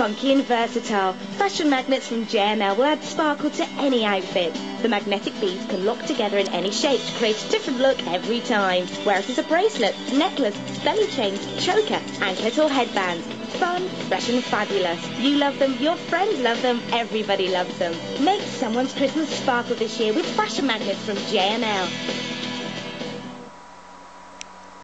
Funky and versatile, fashion magnets from JML will add sparkle to any outfit. The magnetic beads can lock together in any shape to create a different look every time. Wear it as a bracelet, necklace, belly chain, choker, anklet or headband. Fun, fresh and fabulous. You love them, your friends love them, everybody loves them. Make someone's Christmas sparkle this year with fashion magnets from JML.